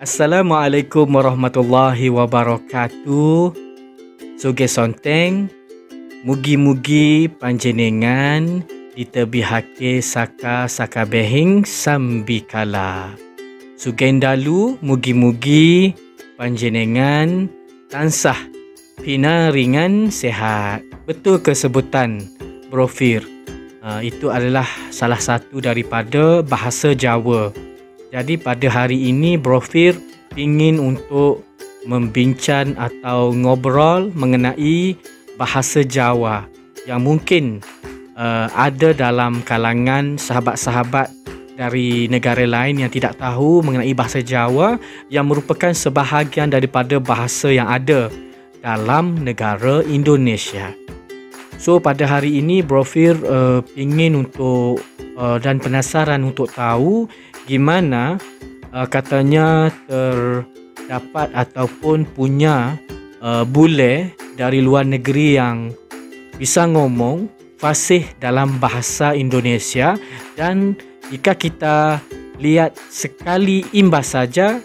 Assalamualaikum warahmatullahi wabarakatuh. Suge sonteng, mugi-mugi panjenengan ditebihake saka saka behing sambikala. Sugendalu mugi-mugi panjenengan tansah pinaringan sehat. Betul kesebutan brofir. Uh, itu adalah salah satu daripada bahasa Jawa. Jadi pada hari ini brofir ingin untuk membincang atau ngobrol mengenai bahasa Jawa yang mungkin uh, ada dalam kalangan sahabat-sahabat dari negara lain yang tidak tahu mengenai bahasa Jawa yang merupakan sebahagian daripada bahasa yang ada dalam negara Indonesia. So pada hari ini Brofir uh, ingin untuk uh, dan penasaran untuk tahu gimana uh, katanya ter dapat ataupun punya uh, bule dari luar negeri yang bisa ngomong fasih dalam bahasa Indonesia dan jika kita lihat sekali imbas saja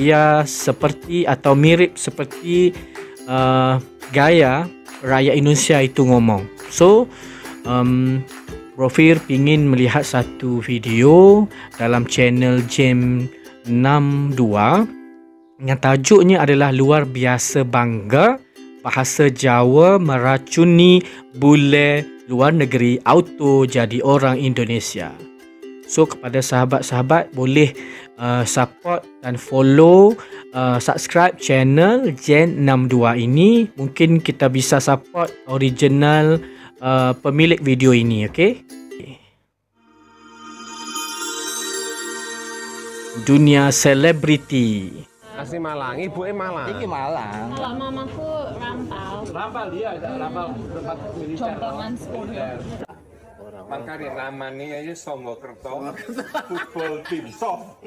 ia seperti atau mirip seperti uh, gaya rakyat Indonesia itu ngomong. So, um, Profir ingin melihat satu video dalam channel Jam 62 yang tajuknya adalah luar biasa bangga bahasa Jawa meracuni bule luar negeri auto jadi orang Indonesia. So kepada sahabat-sahabat boleh uh, support dan follow uh, subscribe channel Gen 62 ini mungkin kita bisa support original uh, pemilik video ini okey. Dunia selebriti. Asli Malang, ibu eh Malang. Iki Malang. Kalau mamaku rantau. Rampal dia, rampal tempat militer. Jompongan 10. Mangkari ramani aja Songgo Kerto. Football team soft.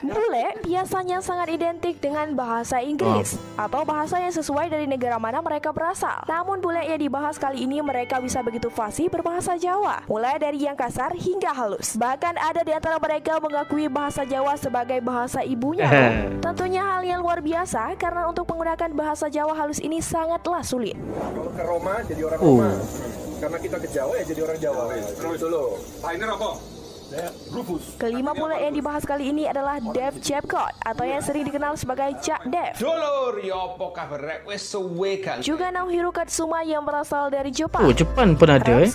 Bule biasanya sangat identik dengan bahasa Inggris atau bahasa yang sesuai dari negara mana mereka berasal. Namun bule yang dibahas kali ini mereka bisa begitu fasih berbahasa Jawa, mulai dari yang kasar hingga halus. Bahkan ada di antara mereka mengakui bahasa Jawa sebagai bahasa ibunya. Tentunya hal yang luar biasa karena untuk menggunakan bahasa Jawa halus ini sangatlah sulit. Kalau ke Roma jadi orang Oh. Roma. Karena kita ke Jawa ya jadi orang Jawa. Terus dulu. Pak ini rokok. Kelima bule yang dibahas kali ini adalah Dev Chepkot atau yang sering dikenal sebagai Cak Dev. Juga Naohiro Katsuma yang berasal dari Jepang. Oh, Jepang pun ada eh.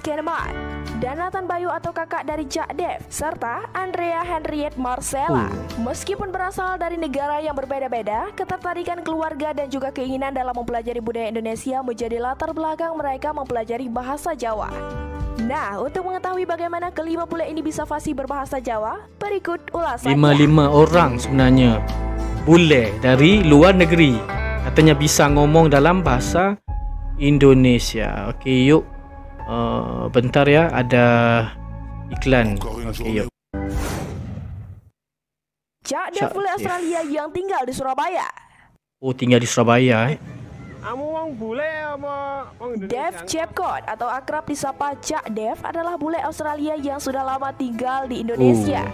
Dan Nathan Bayu atau kakak dari Jack Dev, serta Andrea Henriette Marcella. Meskipun berasal dari negara yang berbeda-beda, ketertarikan keluarga dan juga keinginan dalam mempelajari budaya Indonesia menjadi latar belakang mereka mempelajari bahasa Jawa. Nah, untuk mengetahui bagaimana kelima bule ini bisa fasih berbahasa Jawa, berikut ulasannya. Lima-lima orang sebenarnya bule dari luar negeri katanya bisa ngomong dalam bahasa Indonesia. Okey, yuk. Uh, bentar ya, ada iklan. Okey, yuk. Jack Dev. Australia yang tinggal di Surabaya. Oh, tinggal di Surabaya eh. Kamu wong bule apa wong Dev atau akrab disapa Cak Dev adalah bule Australia yang sudah lama tinggal di Indonesia.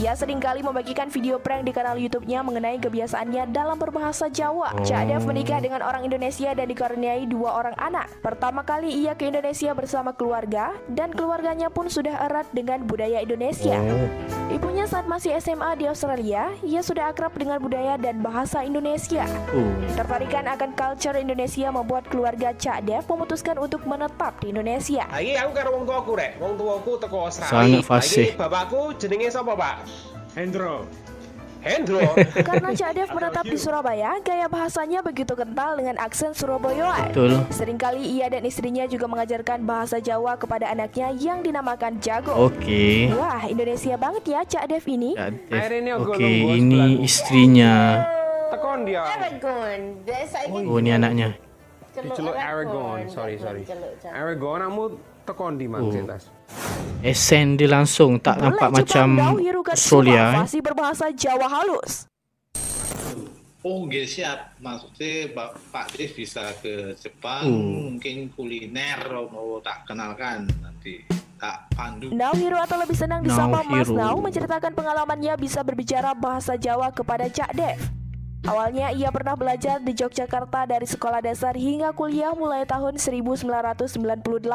Ia sering kali membagikan video prank di kanal YouTube-nya mengenai kebiasaannya dalam berbahasa Jawa. Cak Dev menikah dengan orang Indonesia dan dikaruniai dua orang anak. Pertama kali ia ke Indonesia bersama keluarga dan keluarganya pun sudah erat dengan budaya Indonesia. Ibunya saat masih SMA di Australia, ia sudah akrab dengan budaya dan bahasa Indonesia. Oh. Ketertarikan akan culture Indonesia membuat keluarga Cak Dev memutuskan untuk menetap di Indonesia. Lagi aku karo wong tuaku rek. Wong tuaku teko Australia. Sangat fasih. Lagi bapakku jenenge sapa, Pak? Hendro. Hendro. Karena Cak Dev menetap di Surabaya, gaya bahasanya begitu kental dengan aksen Surabayaan. Betul. Seringkali ia dan istrinya juga mengajarkan bahasa Jawa kepada anaknya yang dinamakan Jago. Okey. Wah, Indonesia banget ya Cak Dev ini. Okey, nunggu ini istrinya. Tekon dia. Aragon. Oh, ini anaknya. Diceluk Aragon. Sorry, sorry. Aragon kamu tekon di mana Oh. Esen dia langsung tak nampak Bule macam Australia eh. Masih berbahasa Jawa halus. Oh, nggak siap. Maksudnya Pak Dev bisa ke Jepang, Hmm. mungkin kuliner mau tak kenalkan nanti. tak pandu. Now Hero atau lebih senang disapa Mas. Now menceritakan pengalamannya bisa berbicara bahasa Jawa kepada Cak Dev. Awalnya ia pernah belajar di Yogyakarta dari sekolah dasar hingga kuliah mulai tahun 1998.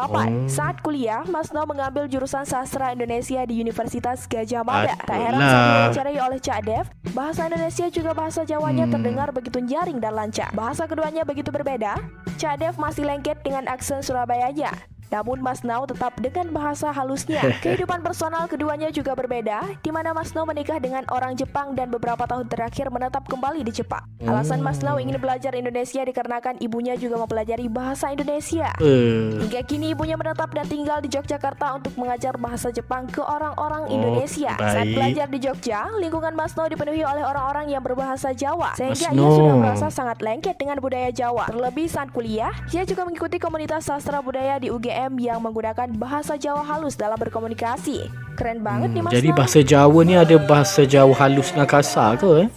Oh. Saat kuliah, Mas Now mengambil jurusan sastra Indonesia di Universitas Gajah Mada. Tak heran Atulah. saat diwawancarai oleh Cak Dev, bahasa Indonesia juga bahasa Jawanya Hmm. terdengar begitu nyaring dan lancar. Bahasa keduanya begitu berbeda, Cak Dev masih lengket dengan aksen Surabayanya. Namun Mas Nau tetap dengan bahasa halusnya. Kehidupan personal keduanya juga berbeda, di mana Mas Nau menikah dengan orang Jepang dan beberapa tahun terakhir menetap kembali di Jepang. Alasan Mas Nau ingin belajar Indonesia dikarenakan ibunya juga mempelajari bahasa Indonesia. Eh, Hingga kini ibunya menetap dan tinggal di Yogyakarta untuk mengajar bahasa Jepang ke orang-orang Oh, Indonesia. Saat baik. belajar di Jogja, lingkungan Mas No dipenuhi oleh orang-orang yang berbahasa Jawa, sehingga ia sudah merasa sangat lengket dengan budaya Jawa. Terlebih saat kuliah, ia juga mengikuti komunitas sastra budaya di UGM yang menggunakan bahasa Jawa halus dalam berkomunikasi. Keren banget nih Mas jadi No. bahasa Jawa ni ada bahasa Jawa halus dengan kasar ke eh?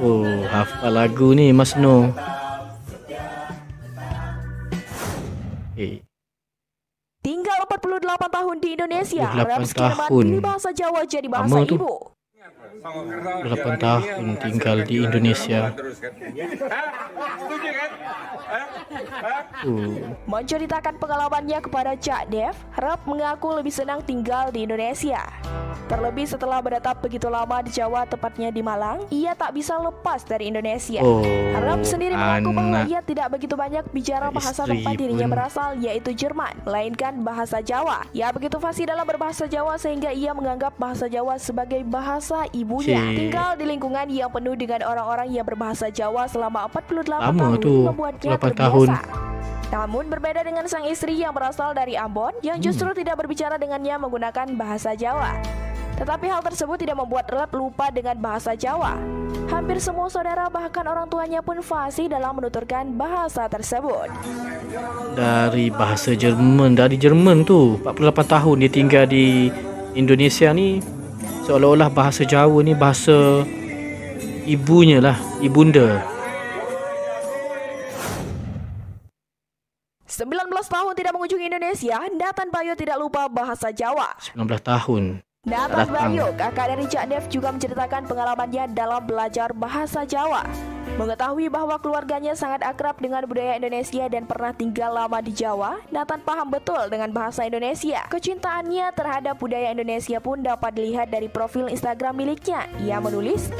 Oh, hafal lagu ni Mas No. Eh, Tinggal 48 tahun di Indonesia, 48 Rap Skirman tahun. pilih bahasa Jawa jadi bahasa Lama tu. Ibu. 8 tahun tinggal di Indonesia. Terus kan. Hah? Oh, Menceritakan pengalamannya kepada Cak Dev, Rap mengaku lebih senang tinggal di Indonesia. Terlebih setelah menetap begitu lama di Jawa, tepatnya di Malang, ia tak bisa lepas dari Indonesia. oh Rap sendiri mengaku bahwa ia tidak begitu banyak bicara bahasa tempat dirinya pun. berasal yaitu Jerman, melainkan bahasa Jawa. Ia begitu fasih dalam berbahasa Jawa sehingga ia menganggap bahasa Jawa sebagai bahasa ibunya. Cik. Tinggal di lingkungan yang penuh dengan orang-orang yang berbahasa Jawa selama 48 Lama tahun tu, membuatnya 48 terbiasa. tahun. Namun berbeda dengan sang istri yang berasal dari Ambon yang Hmm. justru tidak berbicara dengannya menggunakan bahasa Jawa. Tetapi hal tersebut tidak membuat Rap lupa dengan bahasa Jawa. Hampir semua saudara bahkan orang tuanya pun fasih dalam menuturkan bahasa tersebut. dari bahasa Jerman dari Jerman tu 48 tahun dia tinggal di Indonesia ni seolah-olah bahasa Jawa ni bahasa ibunya lah ibunda 19 tahun tidak mengunjungi Indonesia, Nathan Bayo tidak lupa bahasa Jawa. 19 tahun Datang. Bayo, kakak dari Cak Dev juga menceritakan pengalamannya dalam belajar bahasa Jawa. Mengetahui bahwa keluarganya sangat akrab dengan budaya Indonesia dan pernah tinggal lama di Jawa, Nathan paham betul dengan bahasa Indonesia. Kecintaannya terhadap budaya Indonesia pun dapat dilihat dari profil Instagram miliknya. Ia menulis,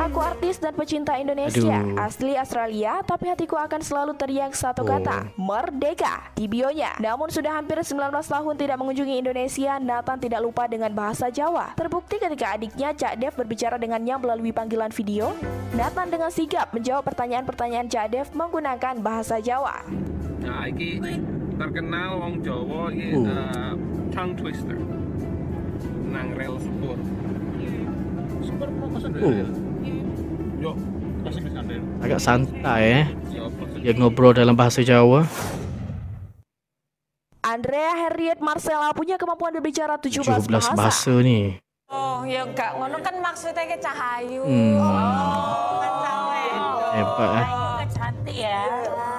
Aku artis dan pecinta Indonesia, Aduh. asli Australia, tapi hatiku akan selalu teriak satu Oh. kata, Merdeka di bionya. Namun sudah hampir 19 tahun tidak mengunjungi Indonesia, Nathan tidak lupa dengan bahasa Jawa. Terbukti ketika adiknya Cak Dev berbicara dengannya melalui panggilan video, Nathan dengan sigap menjawab pertanyaan-pertanyaan Cak Dev menggunakan bahasa Jawa. Nah, iki terkenal wong Jawa iki Oh. eh, tongue twister. Nang rel sepur. Sepur kok maksudnya? Oh. Yo, kasih rel. agak santai Ya, dia ngobrol dalam bahasa Jawa Andrea Harriet Marcella punya kemampuan berbicara 17, 17 bahasa. bahasa ni Oh, ya enggak ngono kan maksudnya ke Cahayu. Hmm. Oh. Hebat eh Oh, cantik ya.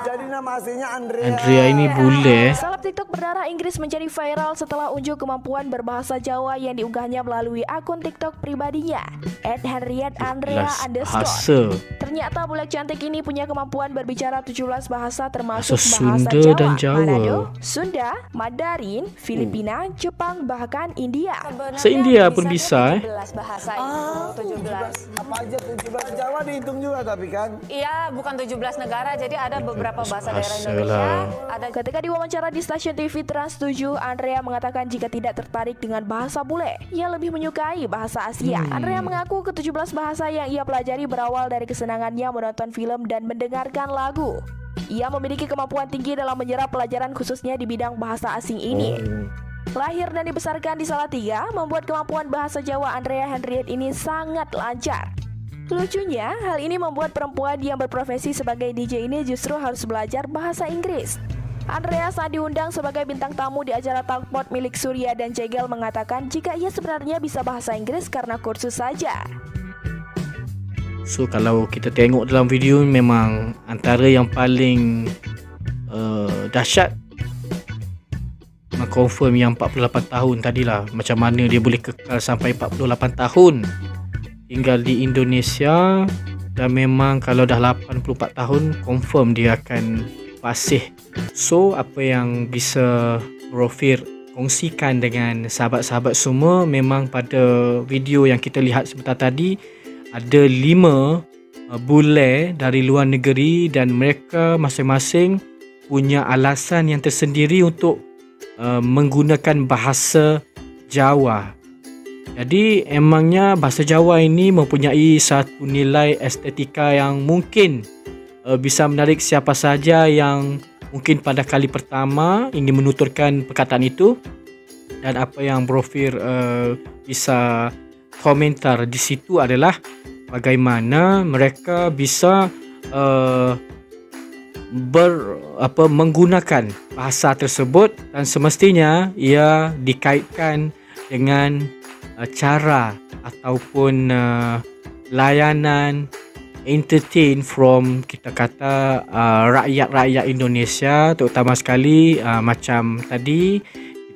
Jadi nama aslinya Andrea. Andrea ini bule Salap TikTok berdarah Inggris menjadi viral setelah unjuk kemampuan berbahasa Jawa yang diunggahnya melalui akun TikTok pribadinya @henrietandrea 17 underscore. Ternyata budak cantik ini punya kemampuan berbicara 17 bahasa Bahasa termasuk bahasa Sunda Jawa, dan Jawa. Manado, Sunda, Mandarin, Filipina, Jepang, bahkan India. Se-India pun bisa, eh. 17 bahasa itu, 17. Apa aja 17 Jawa dihitung juga tapi kan. Iya, bukan 17 negara, jadi ada beberapa bahasa daerah Indonesia. lah. Ada Ketika diwawancara di stasiun TV Trans 7, Andrea mengatakan jika tidak tertarik dengan bahasa bule, ia lebih menyukai bahasa Asia. Hmm. Andrea mengaku ke-17 bahasa yang ia pelajari berawal dari kesenangannya menonton film dan mendengarkan lagu. Ia memiliki kemampuan tinggi dalam menyerap pelajaran khususnya di bidang bahasa asing ini. Lahir dan dibesarkan di Salatiga, membuat kemampuan bahasa Jawa Andrea Henriette ini sangat lancar. Lucunya, hal ini membuat perempuan yang berprofesi sebagai DJ ini justru harus belajar bahasa Inggris. Andrea saat diundang sebagai bintang tamu di acara Talkpot milik Surya dan Jegel mengatakan jika ia sebenarnya bisa bahasa Inggris karena kursus saja. So kalau kita tengok dalam video memang antara yang paling uh, dahsyat mengkonfirm yang 48 tahun tadilah. Macam mana dia boleh kekal sampai 48 tahun. Tinggal di Indonesia dan memang kalau dah 84 tahun confirm dia akan fasih so apa yang bisa Rofir kongsikan dengan sahabat-sahabat semua memang pada video yang kita lihat sebentar tadi ada lima uh, bule dari luar negeri dan mereka masing-masing punya alasan yang tersendiri untuk uh, menggunakan bahasa Jawa. Jadi emangnya bahasa Jawa ini mempunyai satu nilai estetika yang mungkin uh, bisa menarik siapa saja yang mungkin pada kali pertama ingin menuturkan perkataan itu dan apa yang Profir uh, bisa komentar di situ adalah bagaimana mereka bisa uh, ber apa menggunakan bahasa tersebut dan semestinya ia dikaitkan dengan uh, cara ataupun uh, layanan entertain from kita kata uh, rakyat-rakyat Indonesia terutama sekali uh, macam tadi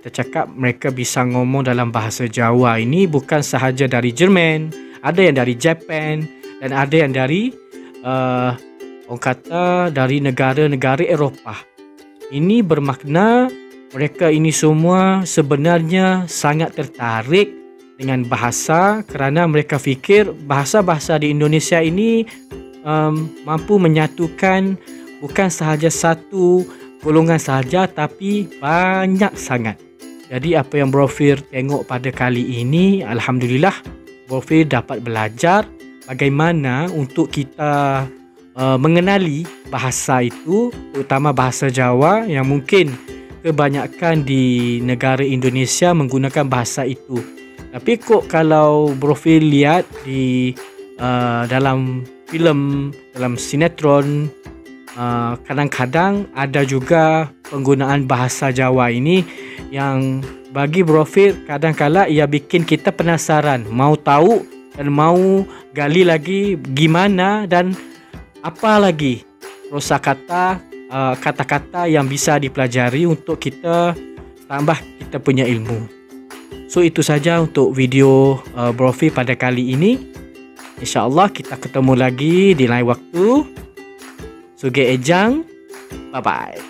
kita cakap mereka bisa ngomong dalam bahasa Jawa ini bukan sahaja dari Jerman ada yang dari Japan dan ada yang dari uh, orang kata dari negara-negara Eropah ini bermakna mereka ini semua sebenarnya sangat tertarik dengan bahasa kerana mereka fikir bahasa-bahasa di Indonesia ini um, mampu menyatukan bukan sahaja satu golongan sahaja tapi banyak sangat. Jadi apa yang Brofir tengok pada kali ini Alhamdulillah Brofir dapat belajar bagaimana untuk kita uh, mengenali bahasa itu terutama bahasa Jawa yang mungkin kebanyakan di negara Indonesia menggunakan bahasa itu. Tapi kok kalau profil lihat di uh, dalam filem, dalam sinetron, uh, kadang-kadang ada juga penggunaan bahasa Jawa ini yang bagi profil kadang-kala ia bikin kita penasaran, mau tahu dan mau gali lagi gimana dan apa lagi rosa kata uh, kata-kata yang bisa dipelajari untuk kita tambah kita punya ilmu. So itu saja untuk video uh, Brofi pada kali ini. InsyaAllah kita ketemu lagi di lain waktu. Suge Ejang. Bye-bye.